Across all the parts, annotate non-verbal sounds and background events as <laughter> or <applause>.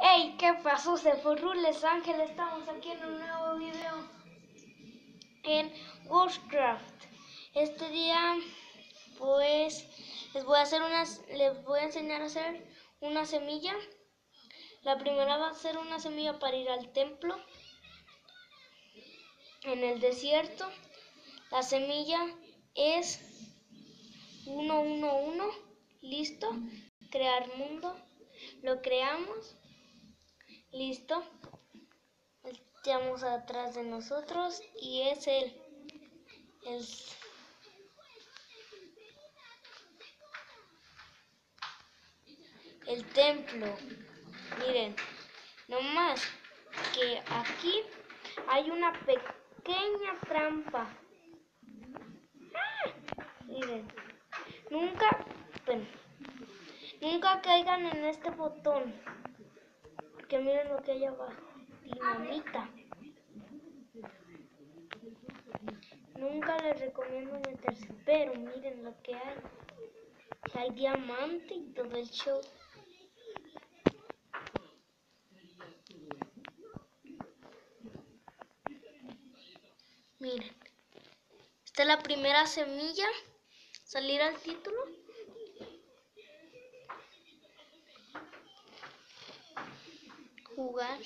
Hey, ¿qué pasó? Se fue Rules Ángel, estamos aquí en un nuevo video en Warcraft. Este día, pues, les voy a hacer unas, les voy a enseñar a hacer una semilla. La primera va a ser una semilla para ir al templo en el desierto. La semilla es 111, listo, crear mundo. Lo creamos Listo. Estamos atrás de nosotros y es el, el el templo. Miren, nomás que aquí hay una pequeña trampa. ¡Ah! Miren, nunca, nunca caigan en este botón que miren lo que hay abajo. Dinamita. Nunca les recomiendo meterse, pero miren lo que hay. Hay diamante y todo el show. Miren. Esta es la primera semilla. Salir al título. Jugar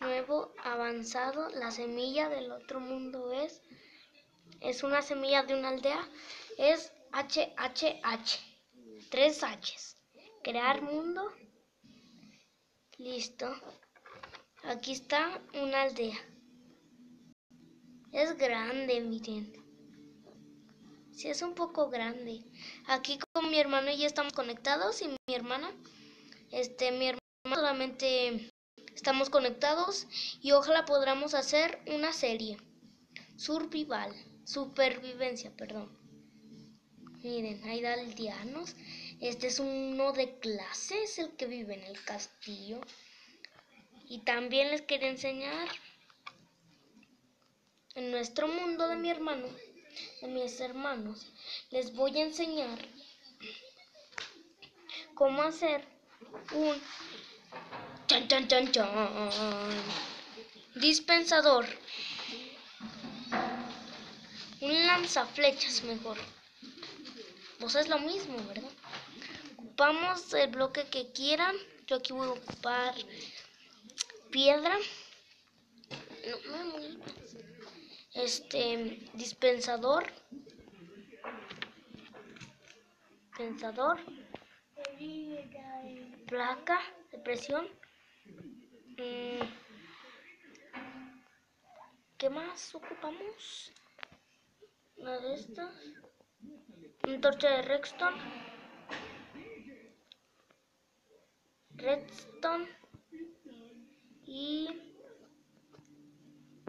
nuevo avanzado. La semilla del otro mundo es es una semilla de una aldea. Es HHH. Tres H's. Crear mundo. Listo. Aquí está una aldea. Es grande, miren. Sí, es un poco grande. Aquí con mi hermano ya estamos conectados y mi hermana, este, mi hermano solamente Estamos conectados y ojalá podamos hacer una serie. Survival. Supervivencia, perdón. Miren, hay aldeanos. Este es uno de clase, es el que vive en el castillo. Y también les quería enseñar en nuestro mundo de mi hermano, de mis hermanos, les voy a enseñar cómo hacer un Chan, chan, chan, chan. Dispensador. Un lanzaflechas mejor. Pues es lo mismo, ¿verdad? Ocupamos el bloque que quieran. Yo aquí voy a ocupar piedra. No, no, Este, dispensador. Dispensador. Placa de presión. Mm. ¿Qué más ocupamos? Una de estas. Un torche de redstone. Redstone. Y...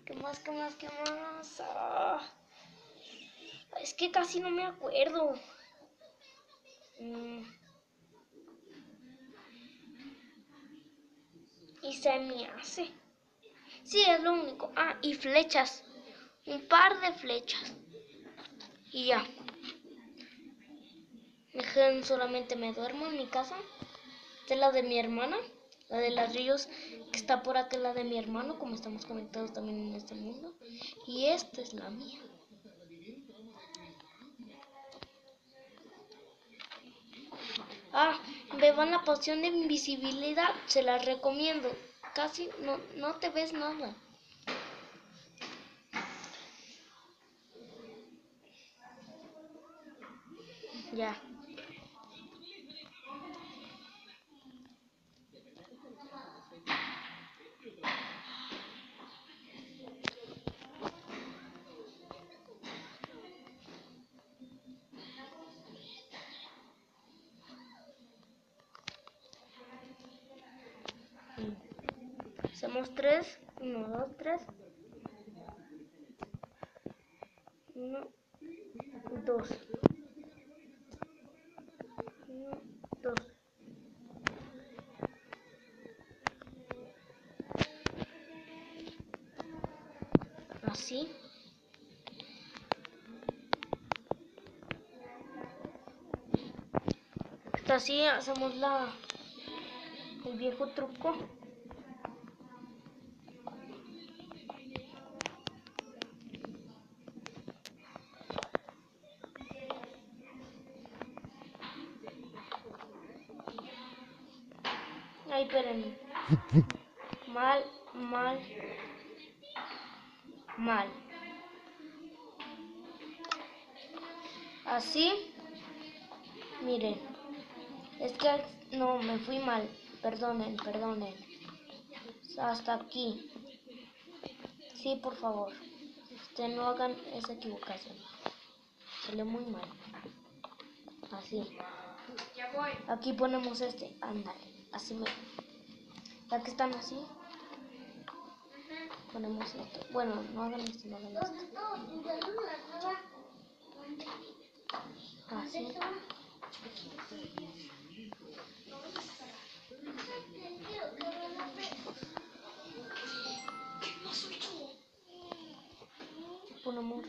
¿Qué más, qué más, qué más? Ah. Es que casi no me acuerdo. Mm. Se me hace. Sí, es lo único. Ah, y flechas. Un par de flechas. Y ya. Dejen, solamente me duermo en mi casa. Esta es la de mi hermana. La de ladrillos que está por acá, la de mi hermano, como estamos conectados también en este mundo. Y esta es la mía. Ah, beban la poción de invisibilidad, se la recomiendo. Casi no, no te ves nada. Ya. Hacemos tres. Uno, dos, tres. Uno, dos. Uno, dos. Así. Así hacemos la mi viejo truco. Ay, espérenme. <laughs> Mal, mal, mal. Así. Miren. Es que no, me fui mal. Perdonen, perdonen. Hasta aquí. Sí, por favor. Ustedes no hagan esa equivocación. Salió muy mal. Así. Aquí ponemos este. Ándale. Así me. Ya que están así, ponemos esto. Bueno, no hagan esto, no hagan esto. Así. Ponemos.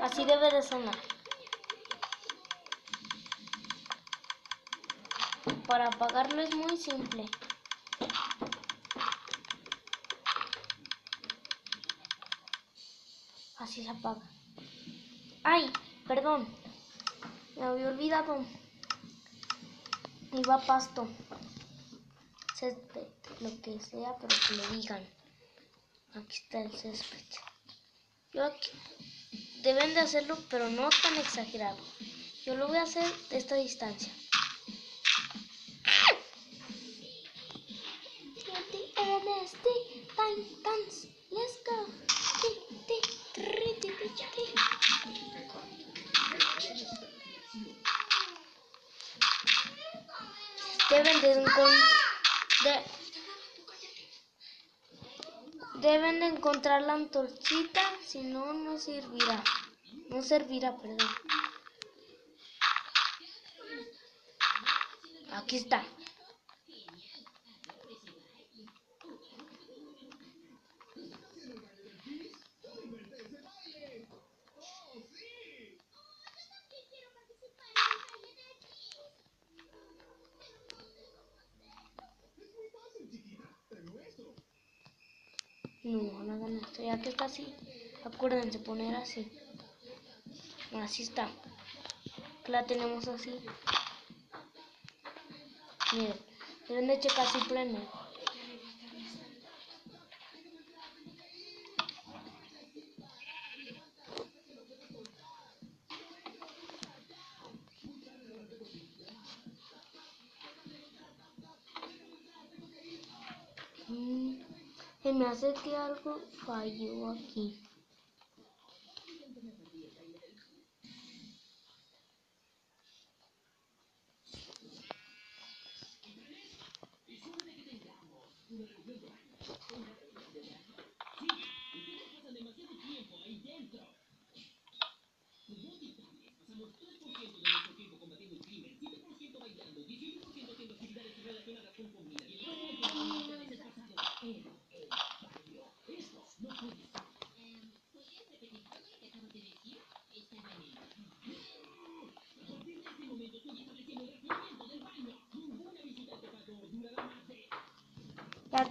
Así debe de sonar. Para apagarlo es muy simple. Así se apaga. ¡Ay! Perdón. Me había olvidado. Iba a pasto. Césped, lo que sea, pero que lo digan. Aquí está el césped. Yo aquí deben de hacerlo, pero no tan exagerado. Yo lo voy a hacer de esta distancia. Deben de encontrar la antorchita, si no, no servirá. No servirá, perdón. Aquí está. No, no hagan esto. Ya que está así, acuérdense poner así. Así está. La tenemos así. Miren, deben de checar si prende. Me hace que algo falló aquí.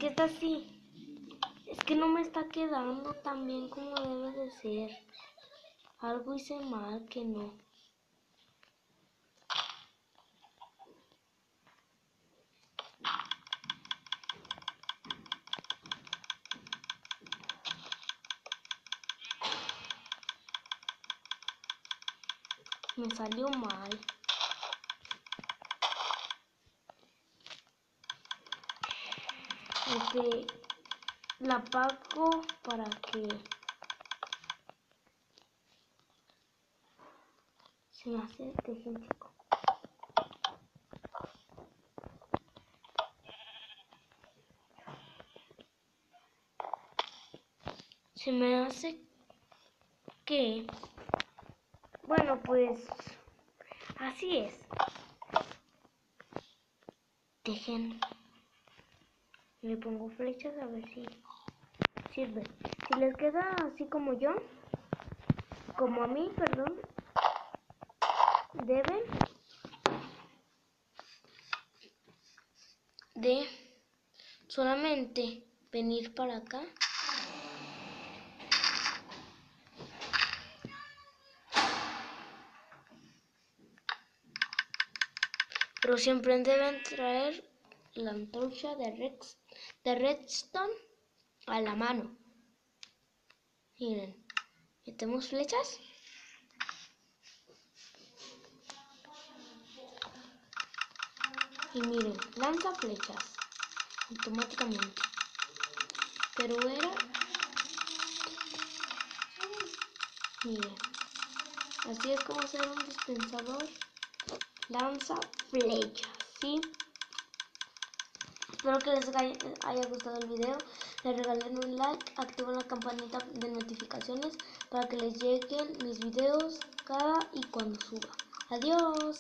Que está así. Es que no me está quedando tan bien como debe de ser. Algo hice mal que no. Me salió mal. Este, la apago para que se hace un chico. Se me hace que, bueno, pues así es. Dejen, le pongo flechas a ver si sirve. Si les queda así como yo, como a mí, perdón, deben de solamente venir para acá. Pero siempre deben traer la antorcha de, Rex, de redstone a la mano. Miren, metemos flechas. Y miren, lanza flechas automáticamente. Pero era... Miren, así es como hacer un dispensador. Lanza flechas, ¿sí? Espero que les haya gustado el video. Les regalen un like, activen la campanita de notificaciones para que les lleguen mis videos cada y cuando suba. Adiós.